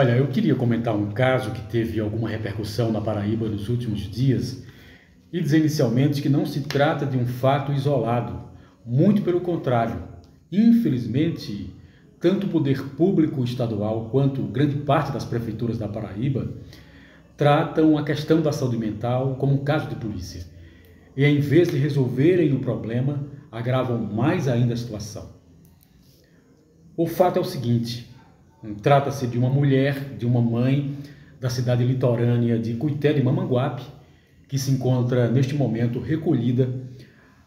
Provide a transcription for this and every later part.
Olha, eu queria comentar um caso que teve alguma repercussão na Paraíba nos últimos dias e dizer inicialmente que não se trata de um fato isolado, muito pelo contrário. Infelizmente, tanto o poder público estadual quanto grande parte das prefeituras da Paraíba tratam a questão da saúde mental como um caso de polícia. E em vez de resolverem o problema, agravam mais ainda a situação. O fato é o seguinte: trata-se de uma mulher, de uma mãe da cidade litorânea de Cuité de Mamanguape, que se encontra neste momento recolhida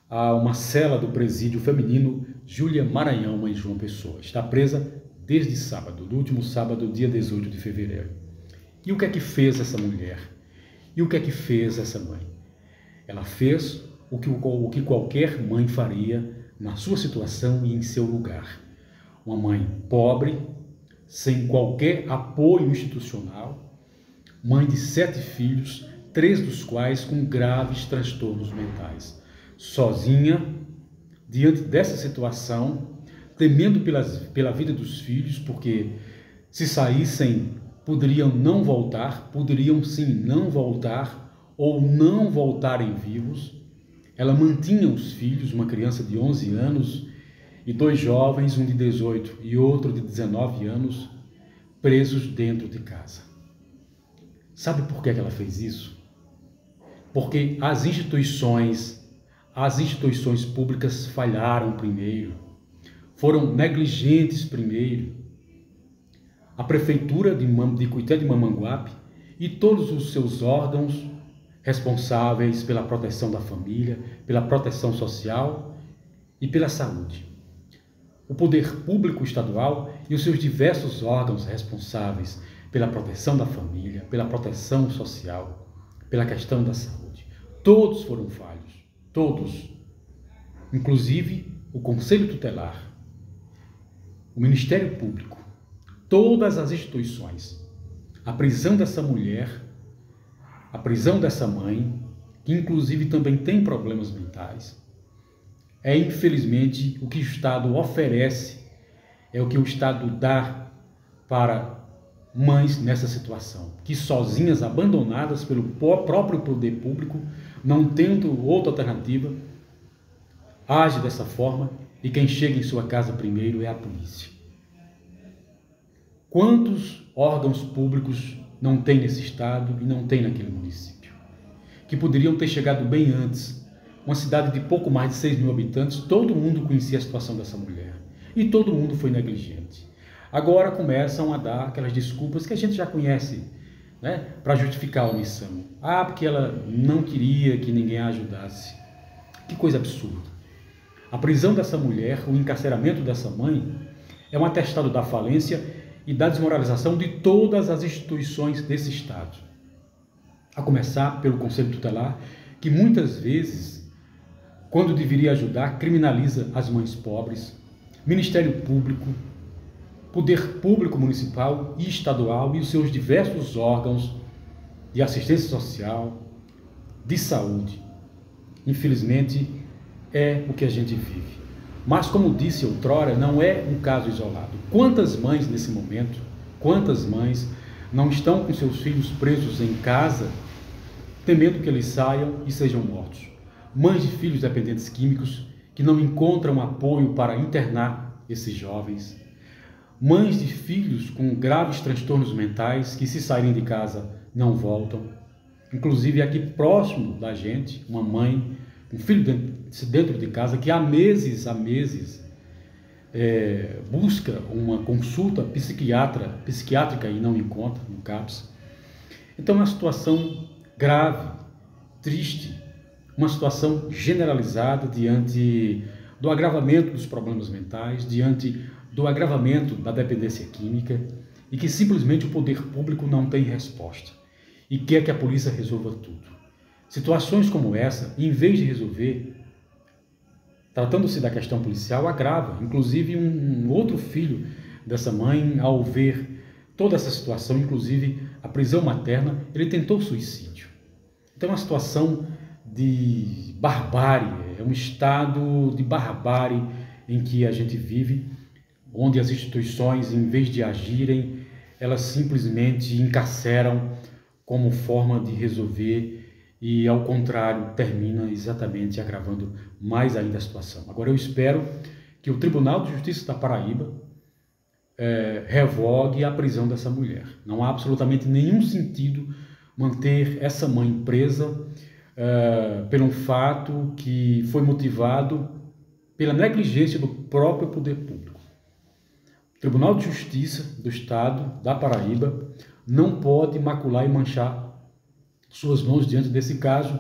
a uma cela do presídio feminino Júlia Maranhão, mãe João Pessoa. Está presa desde sábado, do último sábado, dia 18 de fevereiro. E o que é que fez essa mulher? E o que é que fez essa mãe? Ela fez o que, o que qualquer mãe faria na sua situação e em seu lugar. Uma mãe pobre, sem qualquer apoio institucional, mãe de sete filhos, três dos quais com graves transtornos mentais. Sozinha, diante dessa situação, temendo pelas, pela vida dos filhos, porque se saíssem poderiam não voltar, poderiam sim não voltar ou não voltarem vivos. Ela mantinha os filhos, uma criança de 11 anos e dois jovens, um de 18 e outro de 19 anos, presos dentro de casa. Sabe por que ela fez isso? Porque as instituições, as instituições públicas falharam primeiro, foram negligentes primeiro. A prefeitura de, de Cuité de Mamanguape e todos os seus órgãos responsáveis pela proteção da família, pela proteção social e pela saúde. O poder público estadual e os seus diversos órgãos responsáveis pela proteção da família, pela proteção social, pela questão da saúde. Todos foram falhos, todos. Inclusive o Conselho Tutelar, o Ministério Público, todas as instituições. A prisão dessa mulher a prisão dessa mãe, que inclusive também tem problemas mentais, é infelizmente o que o Estado oferece, é o que o Estado dá para mães nessa situação, que sozinhas, abandonadas pelo próprio poder público, não tendo outra alternativa, age dessa forma e quem chega em sua casa primeiro é a polícia. Quantos órgãos públicos não tem nesse estado e não tem naquele município. Que poderiam ter chegado bem antes. Uma cidade de pouco mais de 6 mil habitantes, todo mundo conhecia a situação dessa mulher. E todo mundo foi negligente. Agora começam a dar aquelas desculpas que a gente já conhece, né, para justificar a omissão. Ah, porque ela não queria que ninguém a ajudasse. Que coisa absurda. A prisão dessa mulher, o encarceramento dessa mãe, é um atestado da falência e da desmoralização de todas as instituições desse Estado. A começar pelo Conselho Tutelar, que muitas vezes, quando deveria ajudar, criminaliza as mães pobres, Ministério Público, Poder Público Municipal e Estadual e os seus diversos órgãos de assistência social, de saúde. Infelizmente, é o que a gente vive. Mas, como disse outrora, não é um caso isolado. Quantas mães nesse momento, quantas mães não estão com seus filhos presos em casa, temendo que eles saiam e sejam mortos? Mães de filhos dependentes químicos que não encontram apoio para internar esses jovens. Mães de filhos com graves transtornos mentais que, se saírem de casa, não voltam. Inclusive, aqui próximo da gente, uma mãe um filho dentro de casa que há meses, há meses, é, busca uma consulta psiquiatra, psiquiátrica e não encontra no CAPS. Então, é uma situação grave, triste, uma situação generalizada diante do agravamento dos problemas mentais, diante do agravamento da dependência química e que simplesmente o poder público não tem resposta e quer que a polícia resolva tudo. Situações como essa, em vez de resolver, tratando-se da questão policial, agrava. Inclusive, um, outro filho dessa mãe, ao ver toda essa situação, inclusive a prisão materna, ele tentou suicídio. Então, uma situação de barbárie, é um estado de barbárie em que a gente vive, onde as instituições, em vez de agirem, elas simplesmente encarceram como forma de resolver e, ao contrário, termina exatamente agravando mais ainda a situação. Agora, eu espero que o Tribunal de Justiça da Paraíba é, revogue a prisão dessa mulher. Não há absolutamente nenhum sentido manter essa mãe presa é, pelo fato que foi motivado pela negligência do próprio poder público. O Tribunal de Justiça do Estado da Paraíba não pode macular e manchar suas mãos diante desse caso.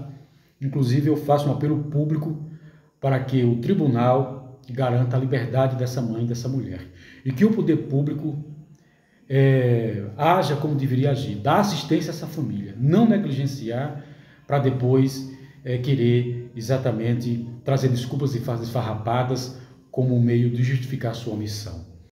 Inclusive, eu faço um apelo público para que o tribunal garanta a liberdade dessa mãe, dessa mulher. E que o poder público é, haja como deveria agir, dar assistência a essa família, não negligenciar para depois é, querer exatamente trazer desculpas e fazer farrapadas como meio de justificar sua missão.